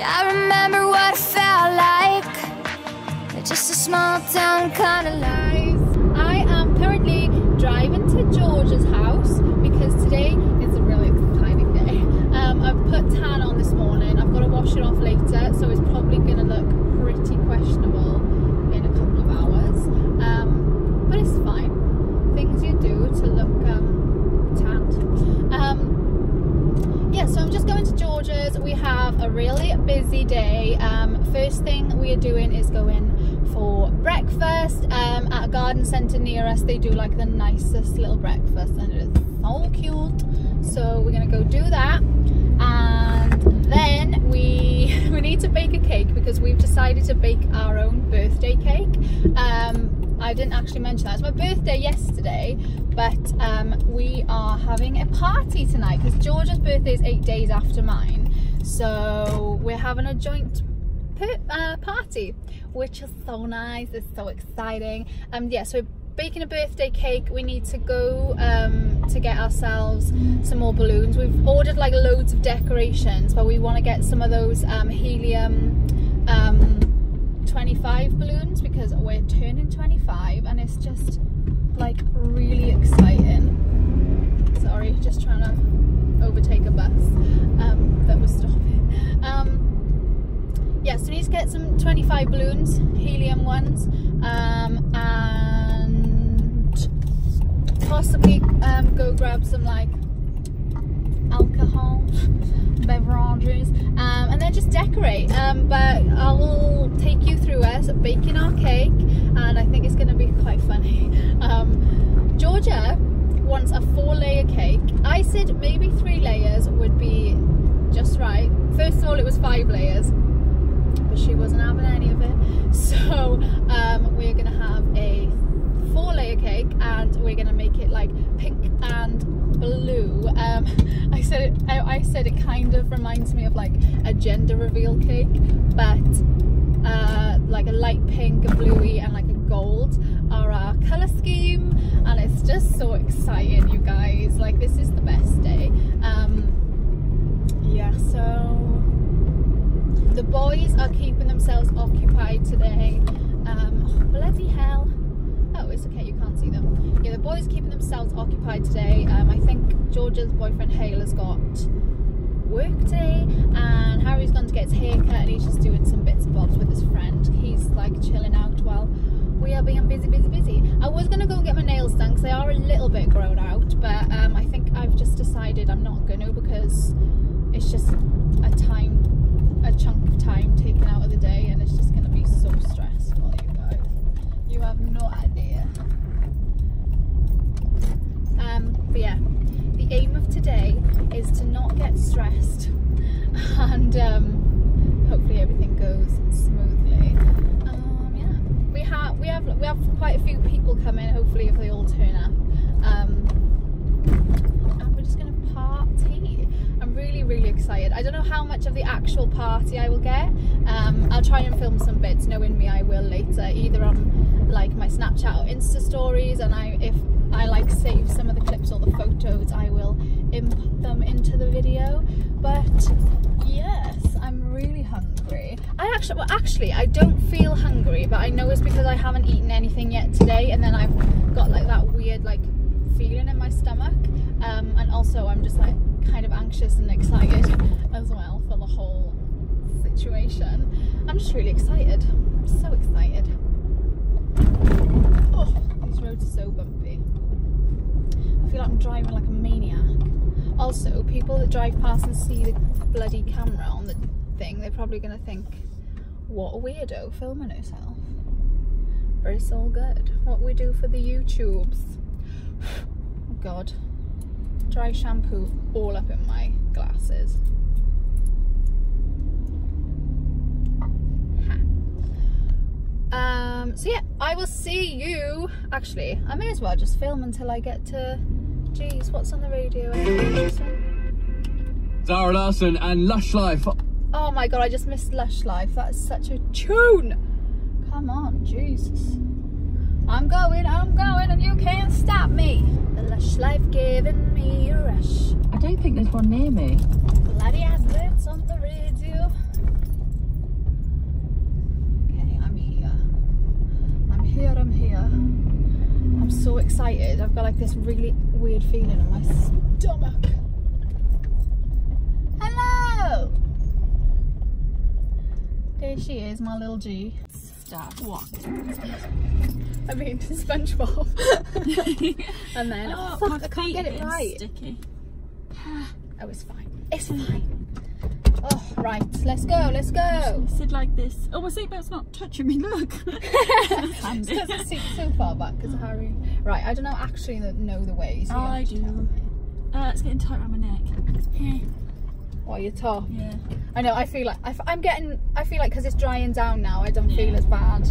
Yeah, I remember what it felt like. Just a small town kind of life. I am currently driving to George's house because today is a really exciting day. Um, I've put tan on this morning. I've got to wash it off later, so it's probably going to look pretty questionable in a couple of hours. Um, but it's fine. Things you do to look um, tanned. Um, yeah, so I'm George's. We have a really busy day. Um, first thing we are doing is going for breakfast um, at a garden centre near us. They do like the nicest little breakfast and it is so cute. So we're gonna go do that and then we we need to bake a cake because we've decided to bake our own birthday cake. Um, I didn't actually mention that. It's my birthday yesterday, but um, we are having a party tonight because George's birthday is eight days after mine. So we're having a joint uh, party, which is so nice. It's so exciting. Um, yeah, so we're baking a birthday cake. We need to go um, to get ourselves some more balloons. We've ordered like loads of decorations, but we want to get some of those um, helium um, 25 balloons because we're turning 25 and it's just like really exciting. Sorry, just trying to overtake a bus um, that was stopping. Um, yeah, so we need to get some 25 balloons, helium ones, um, and possibly um, go grab some like alcohol beverages um, and then just decorate. Um, but I will take you through us baking our cake and I think it's going to be quite funny. Um, Georgia wants a four layer cake. I said maybe three layers would be just right. First of all it was five layers but she wasn't having any of it. So um, we're gonna have a four layer cake and we're gonna make it like pink and blue. Um, I said it, I, I, said it kind of reminds me of like a gender reveal cake but uh, like a light pink a bluey and like a gold are our color scheme and it's just so exciting you guys. Like this is the best day um, yeah so the boys are keeping themselves occupied today um, oh, bloody hell oh it's okay you can't see them. Yeah the boys keeping themselves occupied today. Um, I think Georgia's boyfriend Hale has got work today and Harry's gone to get his haircut and he's just doing some bits and bobs with his friend. He's like chilling out while we are being busy busy busy. I was gonna go and get my nails done because they are a little bit grown out but um, I think I've just decided I'm not gonna because it's just a time a chunk of time taken out of the day and it's just going to be so stressful you guys. You have no idea um but yeah the aim of today is to not get stressed and um hopefully everything goes smoothly. Um yeah we have we have we have quite a few people come in hopefully if they all turn up. Um and we're just gonna party. I'm really really excited. I don't know how much of the actual party I will get. Um, I'll try and film some bits. Knowing me I will later. Either on like my Snapchat or Insta stories and I if I like save some of the clips or the photos I will input them into the video but yes I'm really hungry I actually well actually I don't feel hungry but I know it's because I haven't eaten anything yet today and then I've got like that weird like feeling in my stomach um, and also I'm just like kind of anxious and excited as well for the whole situation. I'm just really excited. I'm so excited. Oh, these roads are so bumpy. Feel like I'm driving like a maniac. Also, people that drive past and see the bloody camera on the thing, they're probably going to think, what a weirdo filming herself. But it's all good. What we do for the YouTubes. God dry shampoo all up in my glasses. Um, so yeah, I will see you. Actually, I may as well just film until I get to. Jeez, what's on the radio? Zara Larsson and Lush Life. Oh my god, I just missed Lush Life. That's such a tune. Come on, Jesus. I'm going, I'm going, and you can't stop me. The Lush Life giving me a rush. I don't think there's one near me. Bloody adverts on the radio. Okay, I'm here. I'm here, I'm here excited. I've got like this really weird feeling in my stomach. Hello! There she is, my little G. Stop. What? I mean, SpongeBob. and then, oh, fuck, I can't get it right. Sticky. Oh, it's fine. It's fine. Oh, right. Let's go. Let's go. Sit like this. Oh, my seatbelt's not touching me. Look. Because the seat's so far back because of Harry. Right, I don't know actually know the ways. so I do. Uh, it's getting tight around my neck. Oh, you're tough. Yeah. I know. I feel like I f- I'm getting. I feel like because it's drying down now, I don't feel as bad.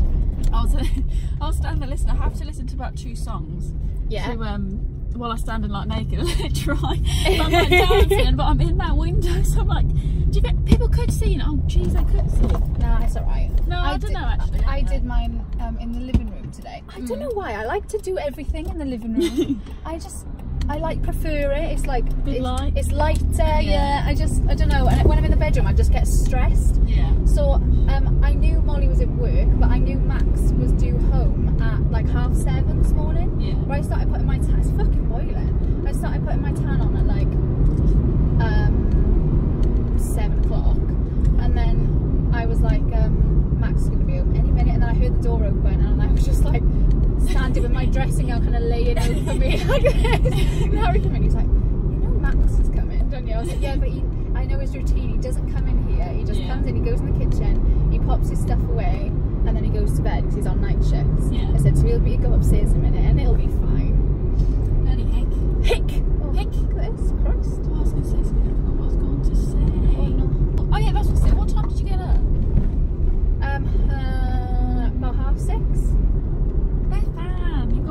I was, I was standing there listening. I have to listen to about two songs. Yeah. To, um, while I stand and like naked and let it dry. But I'm like dancing, but I'm in that window, so I'm like, do you think people could see? And, oh, jeez, they could see. Nah, it's alright. No, I don't did, know, actually. I I did mine um, in the living room today. I don't Mm. know why. I like to do everything in the living room. I just, I like prefer it. It's like Bit it- light? It's lighter. Yeah. Yeah. I just, I don't know. And when I'm in the bedroom, I just get stressed. Yeah. So um, I knew Molly was at work, but I knew Max was due home at like half seven this morning. Yeah. Where I started putting my tan. It's fucking boiling. I started putting my tan on at like um, seven o'clock, and then I was like, um, Max is gonna be home any minute, and then I heard the door open, and I was just like standing with my dressing gown kind of laying over me like this. And Harry came in, he's like, you know Max is coming, don't you? I was like, yeah, but he, I know his routine. He doesn't come in here. He just Yeah. comes in, he goes in the kitchen, he pops his stuff away, and then he goes to bed because he's on night shifts. Yeah. I said, so he'll be go upstairs in a minute, and it'll be fine. Bloody heck. Hick! Oh, Hick. This, Christ. Oh, I was going to say something. I forgot what I was going to say. Oh, no. Oh, yeah, that's what I said. What time did you get up? Um, uh, about half six.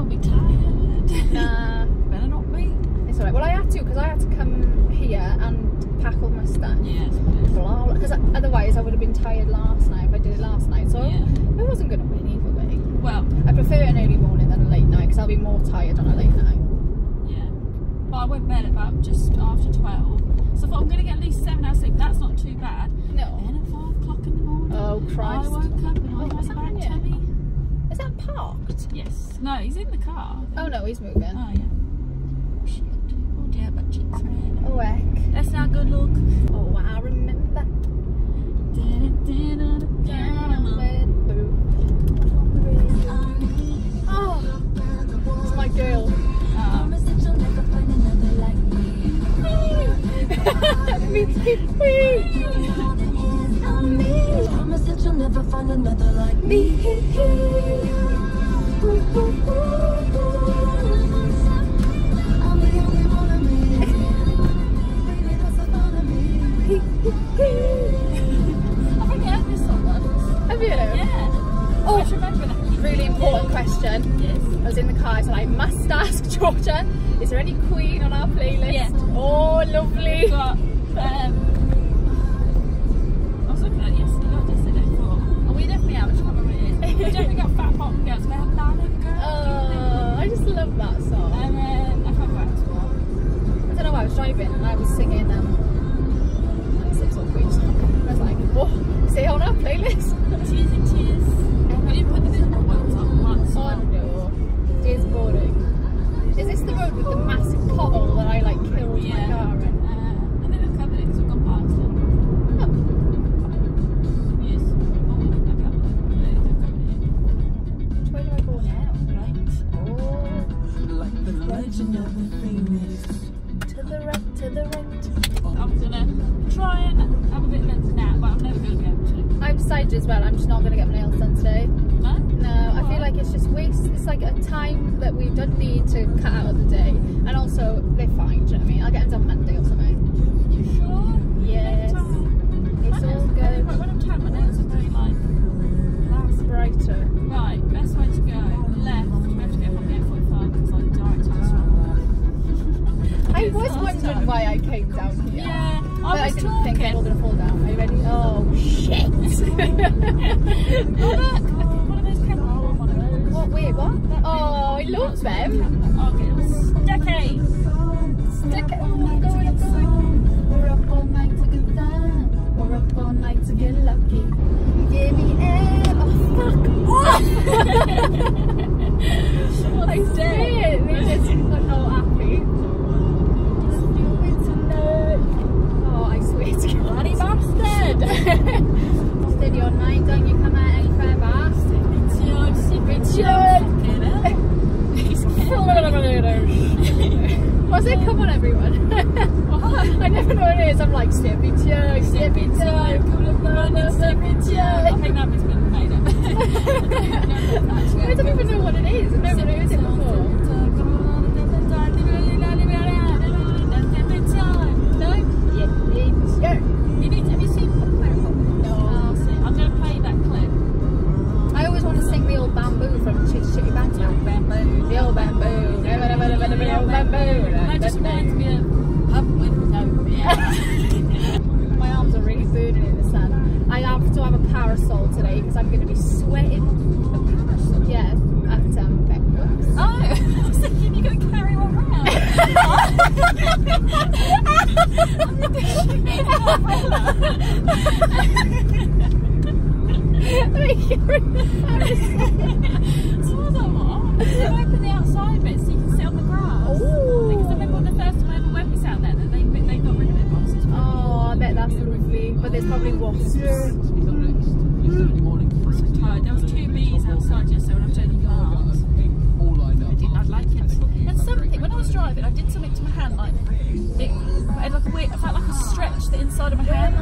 Bethan, you're going to be tired. Nah, Better not be. it's alright. Well, I had to because I had to come here and pack all my stuff. Yes. Because otherwise, I would have been tired last night if I did it last night. So Yeah. I wasn't going to win either way. Well, I prefer an early morning than a late night because I'll be more tired on a late night. yeah. But I went to bed about just after 12. So I thought I'm going to get at least 7 hours sleep. That's not too bad. No. Then at 5 o'clock in the morning, Oh Christ. I woke up and I was had a happening bad here? tummy. Is that parked? Yes. No, he's in the car. Oh no, he's moving. Oh, yeah. Shit. Oh, dear, but cheeks red. Oh heck. That's not good look. Oh, I remember. Oh, it's my girl. Um, Me Promise that you'll never find another like me. I'm the only one of me. Baby, that's the fun of me. I think I had this song once. Have you? Yeah. Oh, I should remember that. really important question. Yes. I was in the car, I said I must ask Georgia, is there any Queen on our playlist? Yeah. Oh, lovely. We've got, um, think were going to fall down. Are you ready? Oh, shit. Oh look, one of those camera. I oh, one of those. what, wait, what? Oh, I love them. Okay. Stick it. Oh, go on, go on. We're up all night to get down. We're up all night to get lucky. Give me air. Oh, fuck off. I Steady on, mate. Don't you come out any further. Stipitio. Was it? Come on, everyone. I never know what it is. I'm like, Stipitio, Stipitio, Kulabana, Stipitio. I think that must been made up. I don't even know what it is. I've never heard it before. That just reminds me of Up with No. Yeah. My arms are really burning in the sun. I have to have a parasol today because I'm going to be sweating. A parasol? Yeah, at um, Beckwith's. Oh, I was thinking you're going to carry one round. So I was like, what? They open the outside bit so lovely. But there's probably wasps. Hmm. tired. There was two bees outside yesterday when I was doing the plants. I did not like it. And something, when I was driving, I did something to my hand, like, it, I had like a weird, I felt like a stretch the inside of my hand.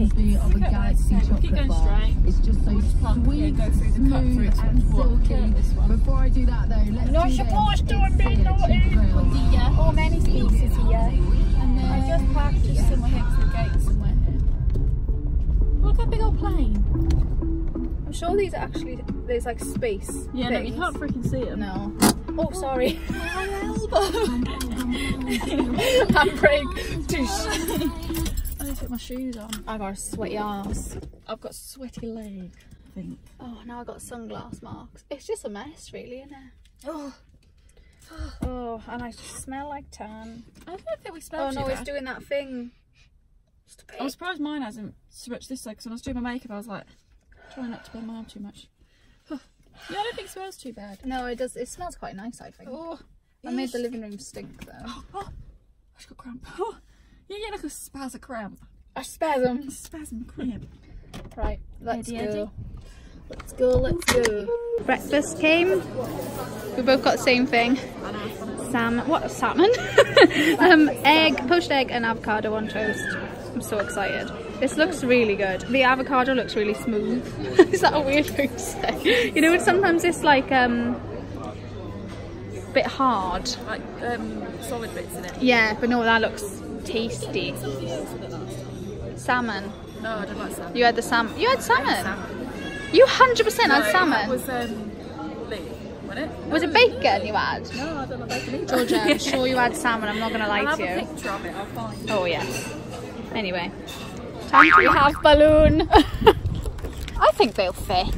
Oh, of a Galaxy straight. Chocolate going bar. straight. It's just so yeah, sweet, go through the cut through smooth, and silky. yeah, this one. Before I do that though, let's Not do supposed to, being It's naughty. Yeah. Oh, many species here. And then I just parked just here. somewhere here to the gate somewhere here. Look that big old plane. I'm sure these are actually, there's like space. Yeah, no, you can't freaking see them. No. Oh, sorry. My elbow. Handbrake. Douche. I need to put my shoes on. I've got a sweaty ass. I've got sweaty leg, I think. Oh, now I've got sunglass marks. It's just a mess, really, isn't it? Oh, Oh, and I smell like tan. I don't think we smell Oh no, it's doing that thing. I'm surprised mine hasn't so much this side because when I was doing my makeup, I was like, trying not to burn my arm too much. yeah, I don't think it smells too bad. No, it does. It smells quite nice, I think. Oh, I made the living room stink though. oh, oh, I just got cramp. Oh, yeah, yeah, like a spaz a cramp. A spasm. Spasm cramp. Right, let's Ready, go. Let's go, let's go. Breakfast came. We both got the same thing. Salmon, what, salmon? um, egg, poached egg and avocado on toast. I'm so excited. This looks really good. The avocado looks really smooth. Is that a weird thing to say? You know, sometimes it's like, um, a bit hard. Like um, solid bits in it. Yeah, but no, that looks tasty. Something else in it last. Salmon. No, I don't like salmon. You had the salmon. You had salmon. Salmon. You 100% No, had salmon. was um, leaf, wasn't it? Was it bacon you had? No, I don't like bacon either. Georgia, I'm sure you had salmon. I'm not going to lie I'll have to a you. picture of it, I'll find Oh, yes. Anyway. Time for to have balloon. I think they'll fit.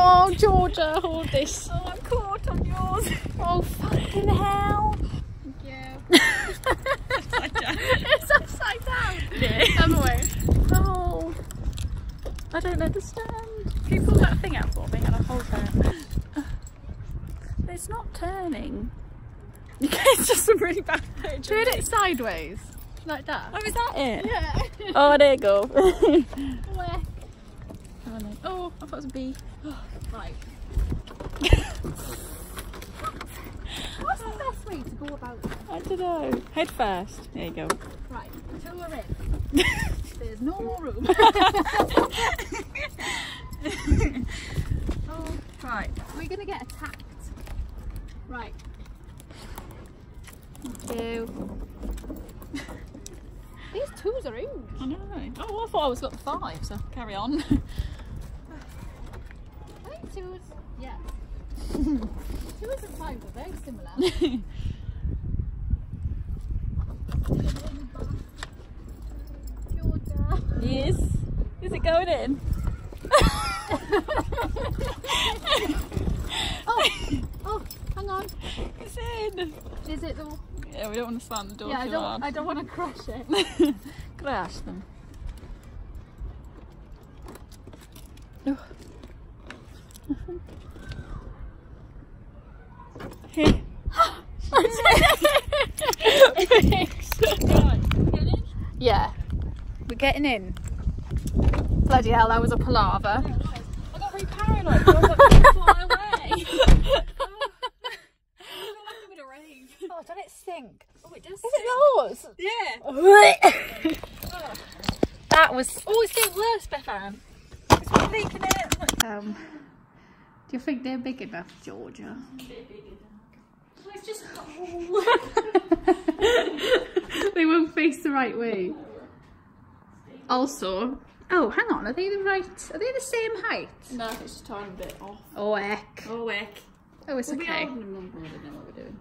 Oh, Georgia, hold this. Oh, I'm caught on yours. Oh, fucking hell. Thank you. I it's upside down. Yeah. Other way. Oh, I don't understand. Can you pull that thing out for me and I'll hold that? It's not turning. it's just a really bad picture. Turn it sideways. Like that. Oh, is that it? Yeah. Oh, there you go. Where? oh, I thought it was a bee. Right. What's the best way to go about this? I don't know. Head first. There you go. Right, until we're in. There's no more room. oh, Right. we're gonna get attacked. Right. Two. These twos are huge. I know. Oh, I thought I was got five, so carry on. I think twos, yeah. twos and fives are very similar. Yes. Is it going in? Oh, oh, hang on. It's in. Is it the? Yeah, we don't want to slam the door Yeah, I don't. hard. I don't want to crush it. Ask them? Here. Yeah, we're getting in. Bloody hell, that was a palaver. I got very paranoid. I was like, fly away. Oh, don't it stink? Oh, it does. Is it yours? Yeah. that was. Oh, it's getting worse, Bethan. It's leaking it. Um, do you think they're big enough, Georgia? Well, it's just. they won't face the right way. Also, oh, hang on, are they the right? Are they the same height? No, it's just a tiny bit off. Oh heck! Oh, heck. Oh, it's We'll okay. holding them longer. I don't know what we're doing.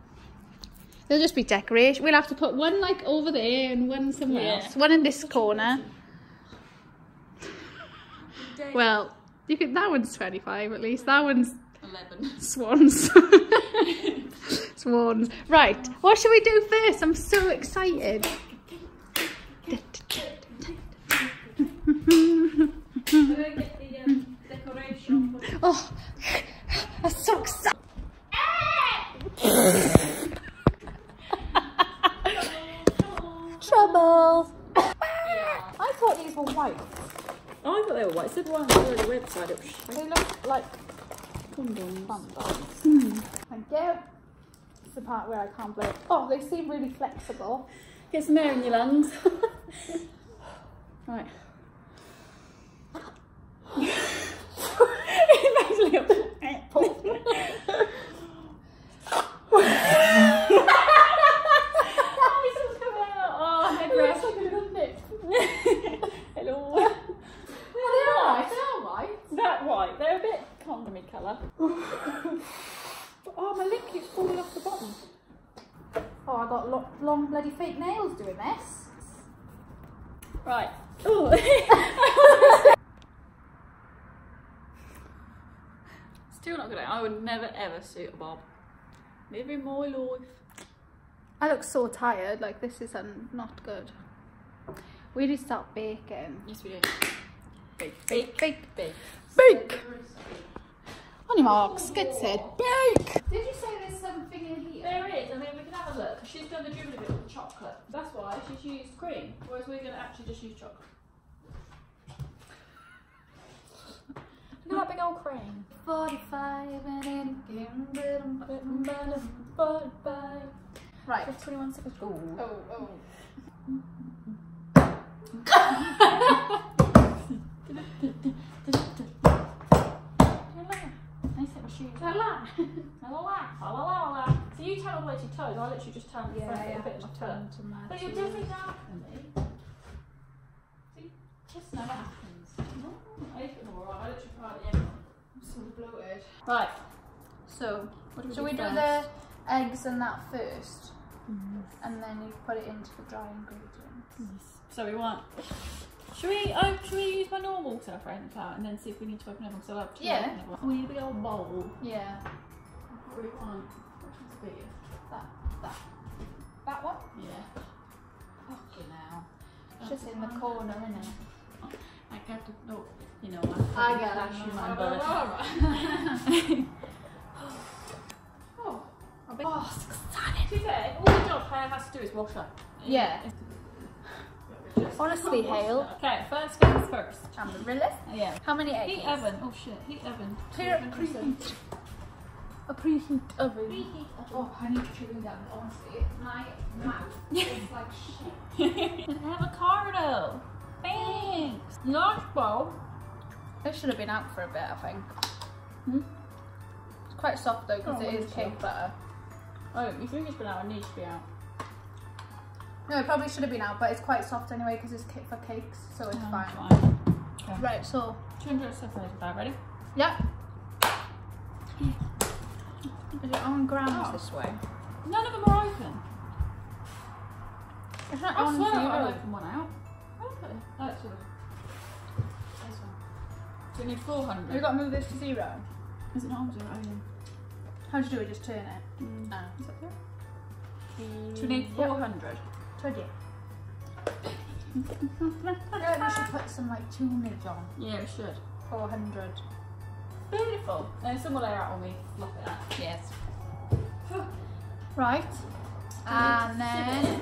They'll just be decoration. We'll have to put one like over there and one somewhere Yeah. else. One in this corner. Well, you could. That one's twenty-five at least. That one's 11. swans. swans. Right. What should we do first? I'm so excited. Oh, I'm so excited. Trouble. I thought these were white. Oh, I thought they were white. It said one on the website. It They look like condoms. condoms. Thank you. It's the part where I can't blow. Oh, they seem really flexible. Get some air in your lungs. right. it makes me up. Oh, head It looks rest. like a little nip. Hello. Oh, they are white. They are white. That white. They're a bit condomy colour. oh, my lip keeps falling off the bottom. Oh, I got lo- long bloody fake nails doing this. Right. Oh. Still not good. I would never ever suit a bob. Never in my life. I look so tired. Like this is um, not good. We need to start baking. Yes, we do. Bake, bake, Bake. bake. Bake. On your marks, get set, bake. Did you say there's something in here? There is. I mean, we can have a look. She's done the dribbling bit with chocolate. That's why she's used cream, whereas we're going to actually just use chocolate. Look at that big old cream. 45 and in again. Right. 21 seconds. Ooh. Oh, oh. So you turn all the way to your toes. I literally just turn the Yeah, front yeah. bit of my turn. But you're definitely darker than me. See, just never happens. No, I think I'm alright. I literally tried it anyway. I'm so bloated. Right. So, What do we shall do we do the eggs and that 1st mm-hmm. And then you put it into the dry ingredients. Yes. So we want. Should we? Oh, should we use my normal water for anything out and then see if we need to open it? So I'll have to Yeah. open it. We need a big old bowl. Yeah. What do we want? Which one's the biggest? That. That. That one? Yeah. Fucking hell. It's just in the corner, isn't it? I got to oh, no, you know, I I it. you my butt. Oh. oh, Oh, it's exciting. to be fair, all the job hair has to do is wash up. Yeah. Just Honestly, Hale. Okay, first things first. Amaryllis. Yeah. How many eggs? Heat oven. Oh shit, heat oven. Clear 200%. preheat. A preheat oven. Preheat Oh, I need to chew gum. Honestly, my mouth is like shit. Avocado. Thanks. Large bowl. This should have been out for a bit, I think. Hmm? It's quite soft though because Oh, it is cake butter. Oh, you think it's been out? It needs to be out. No, it probably should have been out, but it's quite soft anyway because it's cake for cakes, so it's Oh, fine. fine. Okay. Right, so 200 separated bag. Ready? yeah. Is it on grams Oh. this way? None of them are open. It's not I on swear. I'll open one out. Oh, that's yours. This one. So we need 400. We've got to move this to zero. Is it not? Oh, yeah. How do you do it? Just turn it. Mm. Ah. Is that there? So we need Yep. 400. Told you. I feel we should put some like tunage on. Yeah, we should. 400. Beautiful. And some will lay out on me. Look at that. Yes. Right. And then,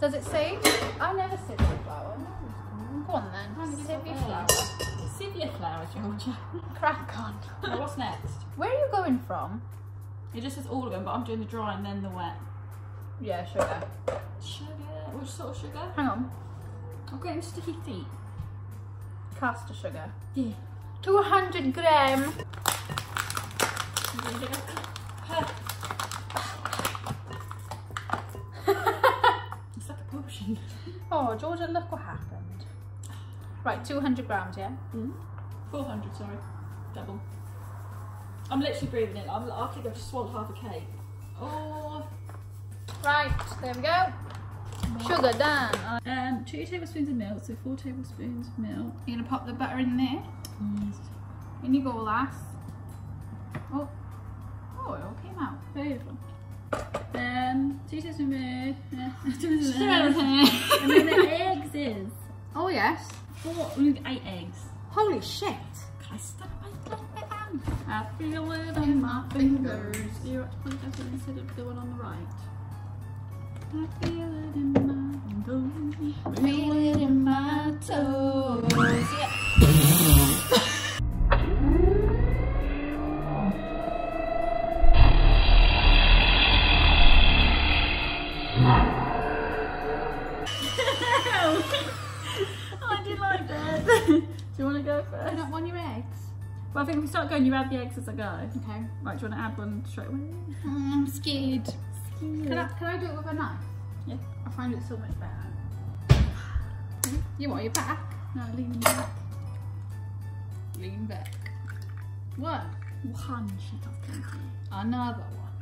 does it say? I never sieve the flour. Go on then. Sieve your flour. Sieve your flour, Georgia. Crack on. now what's next? Where are you going from? It just says all of them, but I'm doing the dry and then the wet. Yeah, sugar. Sugar. Which sort of sugar? Hang on. I'm getting sticky feet. Caster sugar. Yeah. 200 gram. Oh, Georgia, look what happened. Right, 200 grams, yeah? 400, sorry. Double. I'm literally breathing it. I'm, I think I've just swallowed half a cake. Oh. Right, there we go. Sugar done. Um, two tablespoons of milk, so four tablespoons of milk. You're gonna pop the butter in there. In you go, lass. Oh, oh, it all came out. Beautiful. Um, two tablespoons of milk. oh and then the eggs is Oh yes. four, eight eggs. Holy shit. Can I stop my? I feel it in my fingers. You're the point of it instead of the one on the right. I feel it in my toes. Feel it in my toes. Yeah. Well, I think if we start going, you add the eggs as I go. Okay. Right, do you want to add one straight away? Mm, I'm scared. Can I, can I do it with a knife? Yeah. I find it so much better. You want your back? No, lean back. Lean back. One. One sheet of cake. Another one.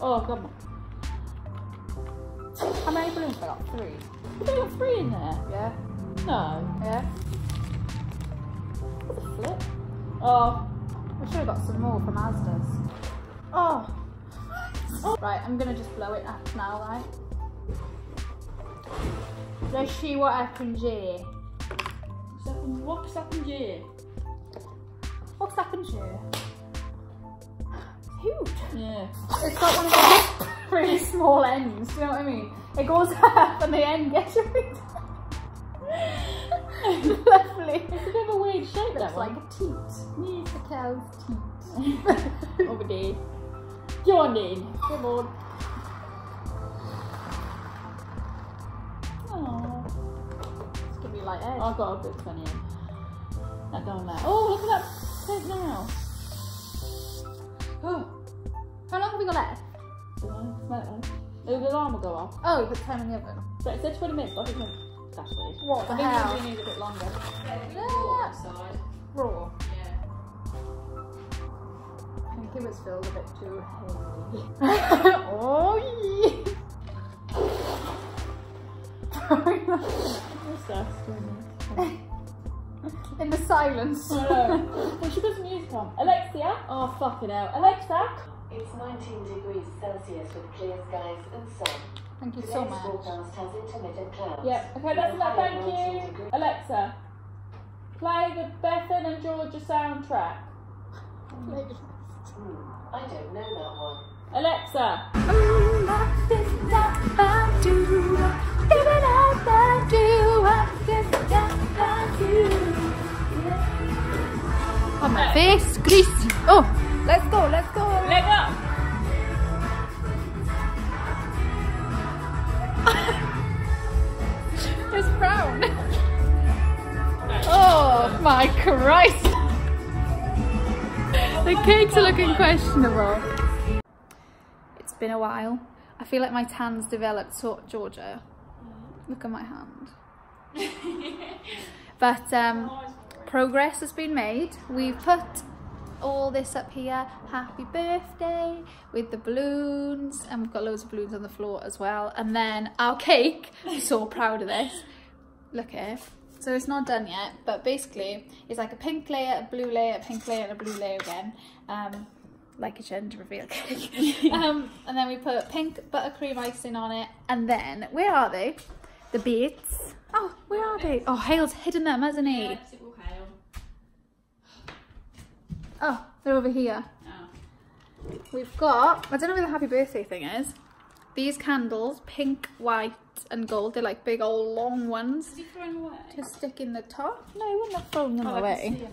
Oh, come on. How many balloons have I got? Three. Have they got three in there? Yeah. No. Yeah. What the flip? Oh, I should have got some more from Asda's. Oh. oh. Right, I'm gonna just blow it up now, right? Let's see what happens here. what's happened here? What's happened here? It's huge. Yeah. It's got one of those really small ends, you know what I mean? It goes up and the end gets really Lovely. It's a bit of a weird shape, that Looks like a teat. Yeah. A cow's teat. Over there. Then. Come on. Oh, It's gonna be like. I've got a bit funny. That going there. Oh, look at that pink now. Oh. How long have we got left? Dunno, it, alarm will go off. Oh, put time in the oven. So it said 20 minutes, but I think that's weird. What the I think hell? we need a bit longer. Yeah. Outside. Raw. Yeah. I think it was filled a bit too heavy. oh yeah. In the silence. Oh, no. Well, she put some music on. Alexia? Oh, fucking hell. Alexa? It's 19 degrees Celsius with clear skies and sun. Thank you Today's so much. forecast has intermittent clouds. Yeah, okay, that's enough, thank you. degrees. Alexa, play the Bethan and Georgia soundtrack. Hmm, I don't know that one. Alexa, Oh, my face, greasy. Oh, let's go, let's go. Up. It's brown. oh my Christ. the cakes are looking questionable. It's been a while. I feel like my tan's developed so Georgia. Look at my hand. but um, progress has been made. We've put all this up here. Happy birthday with the balloons. And we've got loads of balloons on the floor as well. And then our cake. I'm so proud of this. Look at it. So it's not done yet, but basically it's like a pink layer, a blue layer, a pink layer, and a blue layer again. Um, like a gender reveal cake. um, and then we put pink buttercream icing on it. And then, where are they? The beads. Oh, where are they? Oh, Hale's hidden them, hasn't he? It will hail. Oh, they're over here. Oh. We've got, I don't know where the happy birthday thing is. These candles, pink, white and gold. They're like big old long ones Is he throwing away? to stick in the top. No, wouldn't have thrown them Oh, away. see. There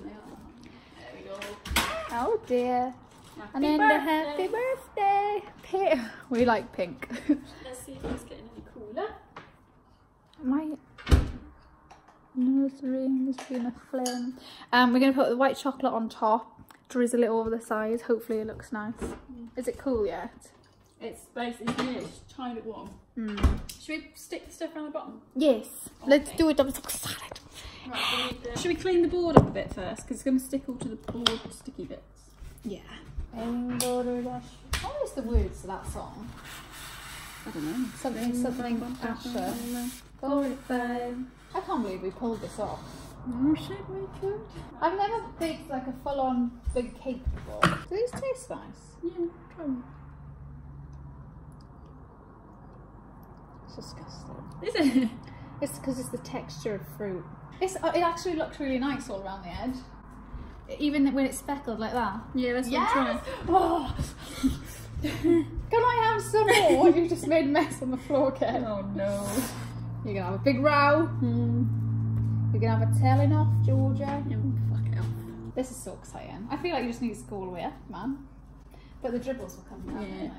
we go. Oh dear. Happy And then birthday. the happy birthday. Pink. We like pink. Let's see if it's getting any cooler. My nose ring has been a flame. Um, we're going to put the white chocolate on top, drizzle it over the sides. Hopefully it looks nice. Is it cool yet? It's basically yeah, it's tiny bit warm. Mm. Should we stick the stuff around the bottom? Yes. Let's do it. I'm so excited. Right, we. Should we clean the board up a bit first? Because it's going to stick all to the board sticky bits. Yeah. Rainbow Dash. What is the words to that song? I don't know. Something, something, Asher. Glorified. I can't believe we pulled this off. Could. I've never baked like a full-on big cake before. Do these taste nice? Yeah, try one. It's disgusting. Is it? It's because it's the texture of fruit. It's, uh, it actually looks really nice all around the edge. Even when it's speckled like that. Yeah, let's Yes! try. Oh. Can I have some more? you just made a mess on the floor, Ken. Oh no. You're gonna have a big row. You're gonna have a telling off, Georgia. Yeah, fuck it off. This is so exciting. I feel like you just need to go all the way up, man. But the dribbles will come down. Yeah.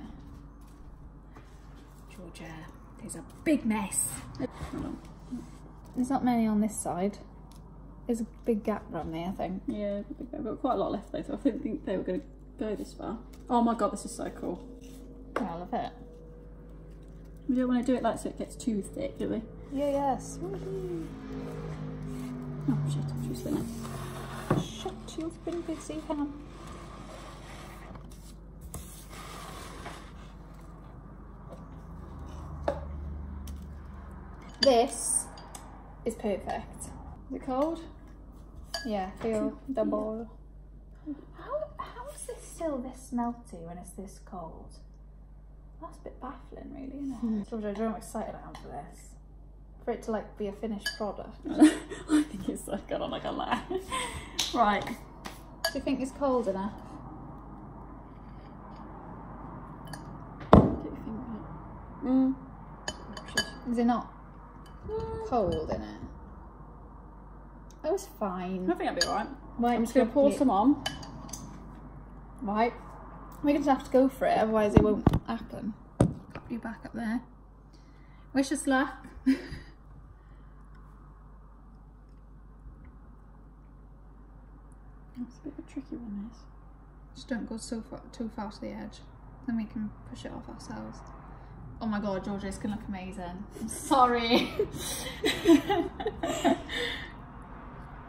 Georgia, there's a big mess. Hold on. There's not many on this side. There's a big gap around there, I think. Yeah, I've got quite a lot left though, so I didn't think they were going to go this far. Oh my god, this is so cool. Yeah, I love it. We don't want to do it like so it gets too thick, do we? Yeah, yes. Oh shit, I'm just spin it. Shut your spin pixie fan. This is perfect. Is it cold? Yeah, feel the ball. How, how is this still this melty when it's this cold? That's a bit baffling, really, isn't it? Hmm. Georgia, I don't excited I am for this. For it to like be a finished product. I think it's so good, on like a lie. right. Do you think it's cold enough? Get your finger out. Mm. Is it not cold in it? It was fine. I think that'll be alright. Right, I'm just gonna pour some on. Right. We're gonna have to go for it, otherwise it won't happen. Pop you back up there. Wish us luck. It's a bit of a tricky one, this. Just don't go so far, too far to the edge. Then we can push it off ourselves. Oh my god, Georgia, it's gonna look amazing. I'm sorry.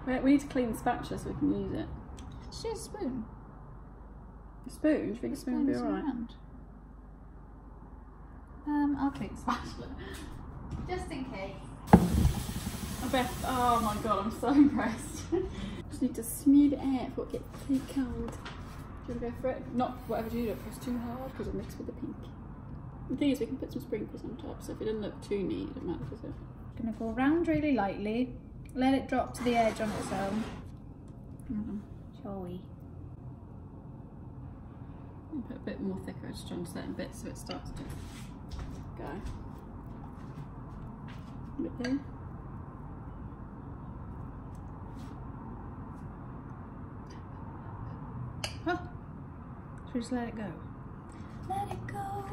We need to clean the spatula so we can use it. Just use a spoon. A spoon? Do you think a spoon will be Spoon's in your alright? Um, I'll clean the spatula. Just in case. I bet. Oh my god, I'm so impressed. Just need to smooth it out before it gets too cold. Do you want to go for it? Not whatever you do, don't press too hard because it'll mix with the pink. The thing is, we can put some sprinkles on top, so if it doesn't look too neat, it doesn't matter, does it? Gonna go around really lightly. Let it drop to the edge on its own. Mm. Shall we? I'll Put a bit more thicker just on certain bits so it starts to go. A bit there. Huh? Should we just let it go? Let it go.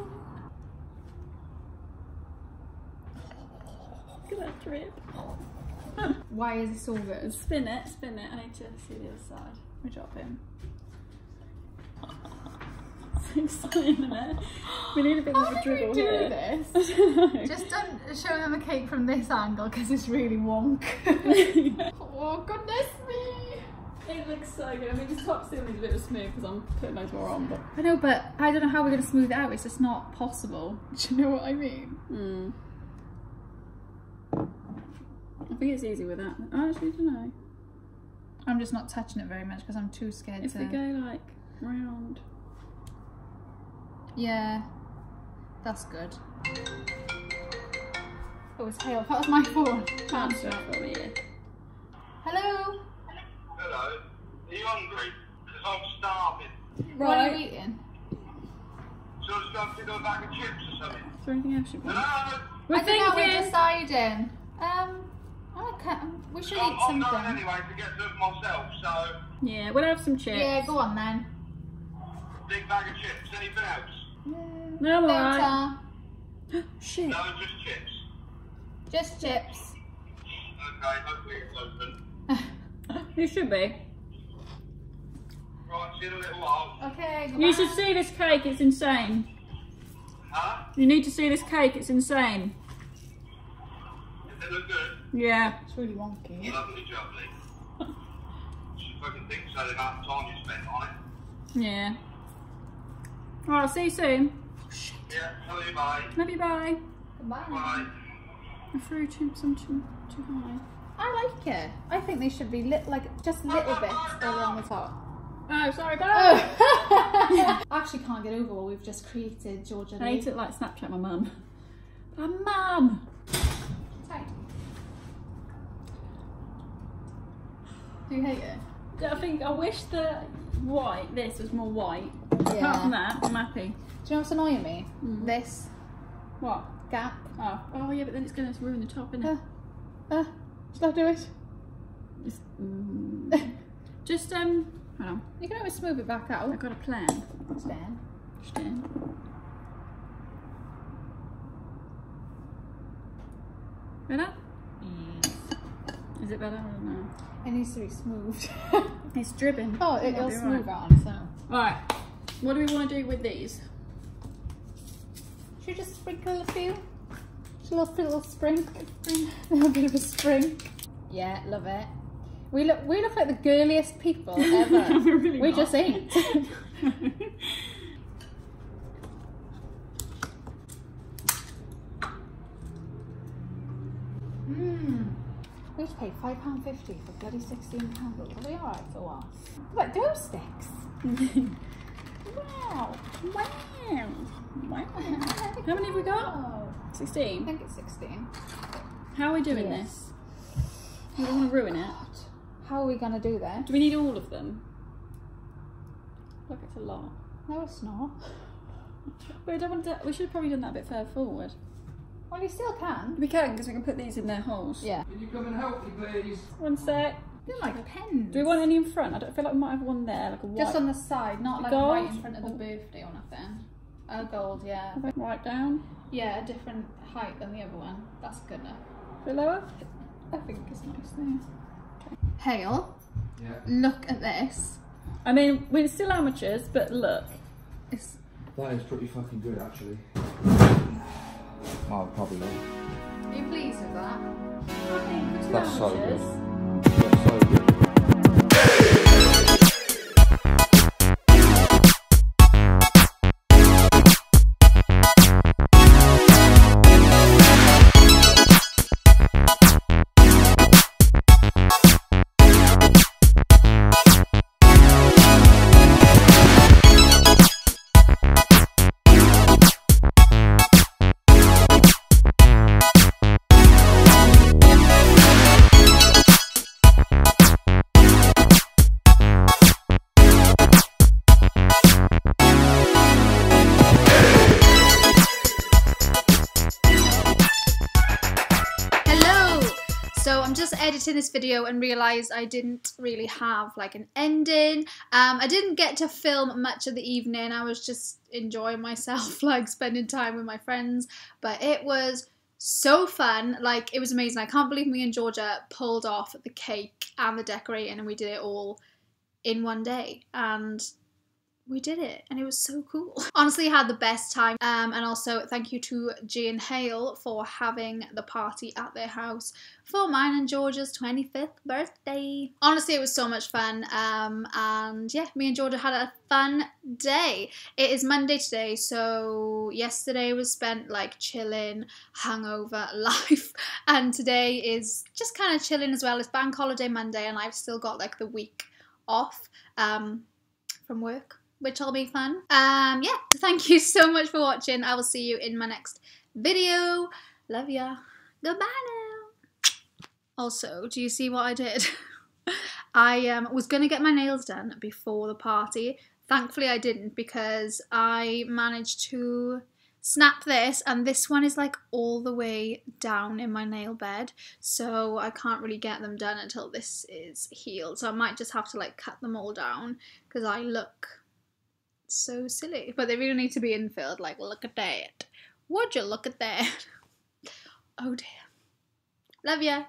Look at that drip. Why is it so good? Spin it, spin it. I need to see the other side. We drop in. So exciting, isn't it? We need a bit How of a did we dribble do here. this? I don't know. Just don't show them the cake from this angle because it's really wonk. oh goodness me! It looks so good. I mean, this top still needs a bit of smooth because I'm putting loads more on, but. I know, but I don't know how we're going to smooth it out. It's just not possible. Do you know what I mean? Mm. I think it's easy with that. I actually don't know. I'm just not touching it very much because I'm too scared If to. we go like round. Yeah, that's good. Oh, it's hail. That was my phone. Answer. for me. Hello. Hello. Are you hungry? Because I'm starving. What are you eating? So I just go and pick a bag of chips or something. Is there anything else you want? Hello? We're I don't. We're deciding. Um, I can't. We should I'm, eat I'm going anyway to get them myself, so Yeah, we'll have some chips. Yeah, go on then. big bag of chips. Anything else? No, I'm alright. Shit. No, just chips. Just chips. Okay, hopefully it's open. You should be. Right, see you in a little while. Okay. You should see this cake, it's insane. Huh? You need to see this cake, it's insane. Does it look good? Yeah. It's really wonky. Lovely, jubbly. Should fucking think so the amount of time you spent on it. Yeah. Alright, I'll see you soon. Oh, yeah, tell you bye. Love you, bye. Bye. Bye. I threw too, some too, too high. I like it. I think they should be lit like just little bits along the top. Oh, sorry, bye. I actually can't get over what we've just created, Georgia. I need it like Snapchat my mum. My mum! Tight. Do you hate it? I think I wish the white, this was more white. Apart from that, I'm happy. Do you know what's annoying me? Mm. This What? gap. Oh, oh yeah, but then it's going to ruin the top, isn't Uh, it? uh, should I do it? Mm, just um, hold on. You can always smooth it back out. I've got a plan. Stan. Stand. Better? Is it better? I don't know. It needs to be smoothed. It's dripping. oh, it, it'll smooth right. on its own. Right. What do we want to do with these? Should we just sprinkle a few? Little, little sprinkle. A little bit of a sprink. Yeah, love it. We look we look like the girliest people ever. We're really we just ain't. Hmm. We just paid five pound fifty for bloody sixteen candles. Are we alright for what? What those sticks? Wow. Wow. Wow. How many have we got? Oh, I think it's sixteen. How are we doing Yes. this? We don't want to ruin it. How are we gonna do that? Do we need all of them? Look, it's a lot. No, it's not. But I don't want to, we should have probably done that a bit further forward. Well, you still can. We can, because we can put these in their holes. Yeah. Can you come and help me, please? One sec. They're like pens. Do we want any in front? I don't feel like we might have one there, like a white. Just on the side, not like Gold? right in front of the birthday or nothing. Oh, gold, yeah. Right down. Yeah, a different height than the other one. That's good enough. A bit lower. I think it's nice there. Hale, Yeah. look at this. I mean, we're still amateurs, but look. It's That is pretty fucking good, actually. Well, probably not. Are you pleased with that? That's so good. That's so good. Video and realised I didn't really have like an ending. Um, I didn't get to film much of the evening. I was just enjoying myself, like spending time with my friends. But it was so fun. Like it was amazing. I can't believe me and Georgia pulled off the cake and the decorating and we did it all in one day. And we did it and it was so cool. Honestly, had the best time. Um, and also thank you to Jane Hale for having the party at their house for mine and Georgia's 25th birthday. Honestly, it was so much fun. Um, and yeah, me and Georgia had a fun day. It is Monday today, so yesterday was spent like chilling, hangover life, and today is just kind of chilling as well. It's bank holiday Monday, and I've still got like the week off um, from work which will be fun. Um, yeah, thank you so much for watching. I will see you in my next video. Love ya. Goodbye now. Also, do you see what I did? I um, was going to get my nails done before the party. Thankfully, I didn't because I managed to snap this and this one is like all the way down in my nail bed so I can't really get them done until this is healed so I might just have to like cut them all down because I look so silly. But they really need to be infilled. Like, look at that. Would you look at that? Oh dear. Love ya.